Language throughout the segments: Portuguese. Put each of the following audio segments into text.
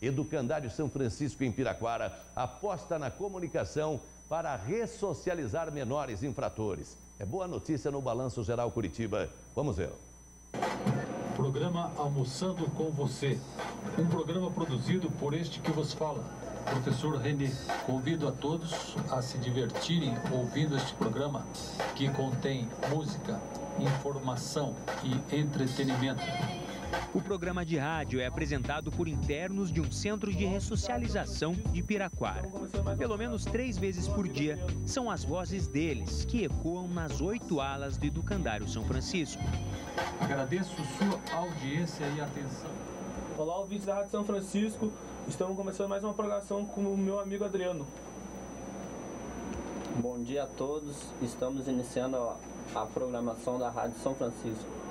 Educandário São Francisco em Piraquara aposta na comunicação para ressocializar menores infratores. É boa notícia no Balanço Geral Curitiba. Vamos ver. Programa Almoçando com Você. Um programa produzido por este que vos fala, professor Renê. Convido a todos a se divertirem ouvindo este programa que contém música, informação e entretenimento. O programa de rádio é apresentado por internos de um centro de ressocialização de Piraquara. Pelo menos três vezes por dia são as vozes deles que ecoam nas oito alas do Educandário São Francisco. Agradeço sua audiência e atenção. Olá, ouvintes da Rádio São Francisco. Estamos começando mais uma programação com o meu amigo Adriano. Bom dia a todos. Estamos iniciando a programação da Rádio São Francisco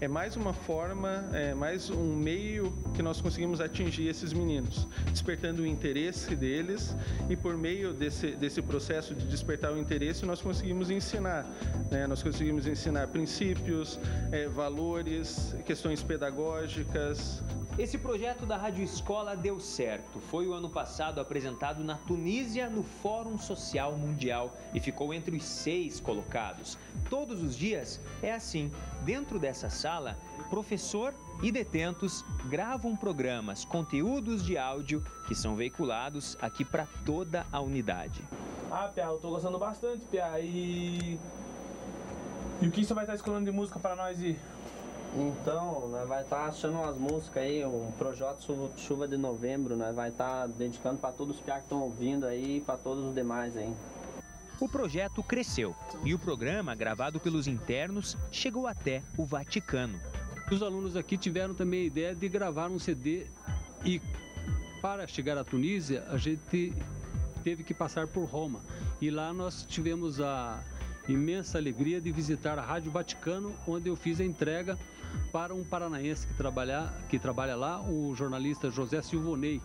é mais uma forma, é mais um meio que nós conseguimos atingir esses meninos, despertando o interesse deles e por meio desse, desse processo de despertar o interesse nós conseguimos ensinar, né? nós conseguimos ensinar princípios, é, valores, questões pedagógicas, esse projeto da Rádio Escola deu certo. Foi o ano passado apresentado na Tunísia no Fórum Social Mundial e ficou entre os seis colocados. Todos os dias é assim. Dentro dessa sala, professor e detentos gravam programas, conteúdos de áudio que são veiculados aqui para toda a unidade. Ah, Pia, eu tô gostando bastante, Pia. E. E o que você vai estar escolhendo de música para nós ir? Então, nós vai estar tá achando umas músicas aí, o projeto Chuva de Novembro, nós vai estar tá dedicando para todos os piá que estão ouvindo aí e para todos os demais aí. O projeto cresceu e o programa, gravado pelos internos, chegou até o Vaticano. Os alunos aqui tiveram também a ideia de gravar um CD e para chegar à Tunísia, a gente teve que passar por Roma. E lá nós tivemos a imensa alegria de visitar a Rádio Vaticano, onde eu fiz a entrega para um paranaense que trabalha, que trabalha lá, o jornalista José Silvonei.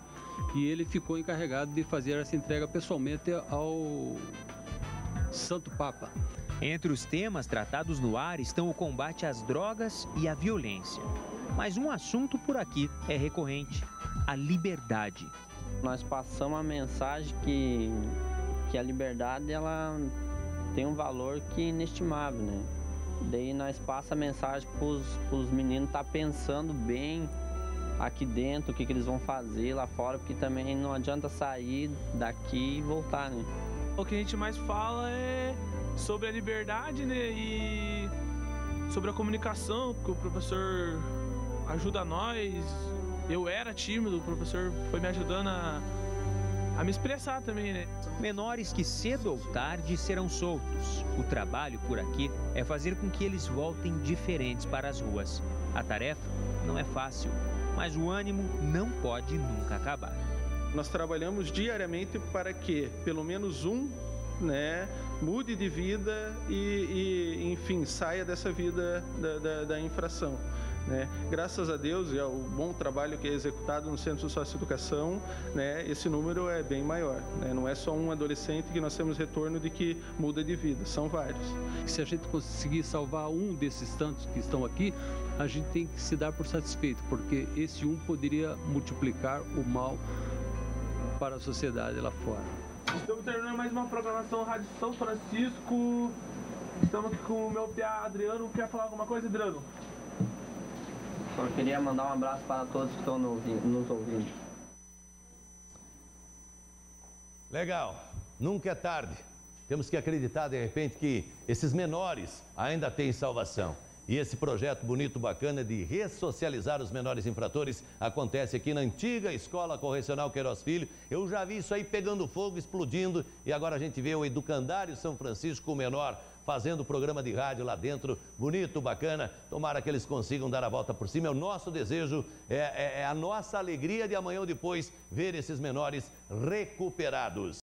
E ele ficou encarregado de fazer essa entrega pessoalmente ao Santo Papa. Entre os temas tratados no ar estão o combate às drogas e à violência. Mas um assunto por aqui é recorrente: a liberdade. Nós passamos a mensagem que, que a liberdade ela tem um valor que é inestimável, né? Daí nós passa a mensagem para os meninos tá pensando bem aqui dentro, o que, que eles vão fazer lá fora, porque também não adianta sair daqui e voltar, né? O que a gente mais fala é sobre a liberdade, né? E sobre a comunicação, que o professor ajuda nós. Eu era tímido, o professor foi me ajudando a a me expressar também, né? Menores que cedo ou tarde serão soltos. O trabalho por aqui é fazer com que eles voltem diferentes para as ruas. A tarefa não é fácil, mas o ânimo não pode nunca acabar. Nós trabalhamos diariamente para que pelo menos um né, mude de vida e, e enfim, saia dessa vida da, da, da infração. Né? Graças a Deus e ao bom trabalho que é executado no Centro de Socioeducação, né, esse número é bem maior. Né? Não é só um adolescente que nós temos retorno de que muda de vida, são vários. Se a gente conseguir salvar um desses tantos que estão aqui, a gente tem que se dar por satisfeito, porque esse um poderia multiplicar o mal para a sociedade lá fora. Estamos terminando mais uma programação Rádio São Francisco. Estamos aqui com o meu piá Adriano. Quer falar alguma coisa, Adriano? Só queria mandar um abraço para todos que estão nos ouvindo. Legal. Nunca é tarde. Temos que acreditar, de repente, que esses menores ainda têm salvação. E esse projeto bonito, bacana de ressocializar os menores infratores acontece aqui na antiga Escola Correcional Queiroz Filho. Eu já vi isso aí pegando fogo, explodindo, e agora a gente vê o Educandário São Francisco, o menor, fazendo programa de rádio lá dentro, bonito, bacana. Tomara que eles consigam dar a volta por cima. É o nosso desejo, é, é, é a nossa alegria de amanhã ou depois ver esses menores recuperados.